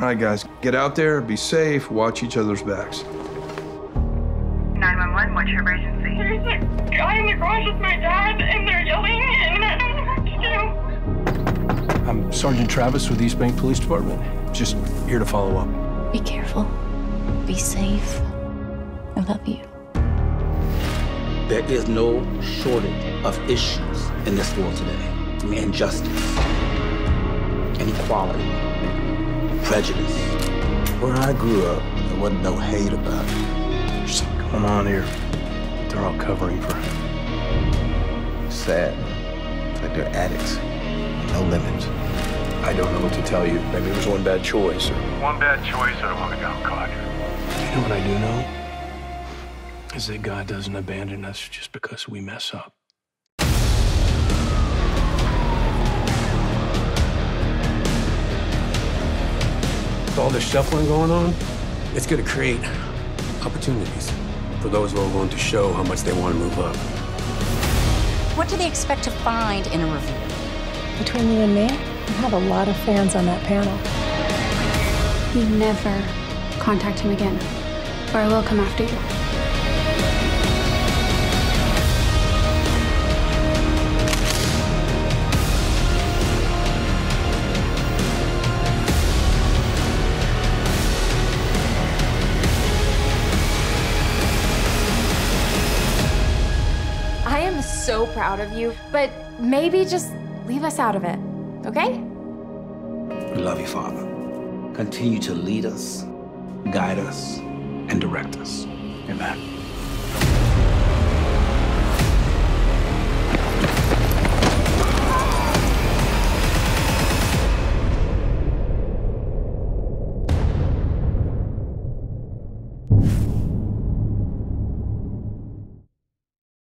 All right, guys, get out there, be safe, watch each other's backs. 911, what's your emergency? There's a guy in the garage with my dad, and they're yelling, and I don't know what to do. I'm Sergeant Travis with East Bank Police Department. Just here to follow up. Be careful. Be safe. I love you. There is no shortage of issues in this world today. Injustice, inequality, prejudice. Where I grew up, there wasn't no hate about it. There's something going on here. They're all covering for him. Sad. It's like they're addicts. No limits. I don't know what to tell you. Maybe it was one bad choice. Or... One bad choice or one got caught. You know what I do know? Is that God doesn't abandon us just because we mess up. With all this shuffling going on, it's going to create opportunities for those who are willing to show how much they want to move up. What do they expect to find in a review? Between you and me, you have a lot of fans on that panel. You never contact him again, or I will come after you. So proud of you, but maybe just leave us out of it, okay? We love you, Father. Continue to lead us, guide us, and direct us. Amen.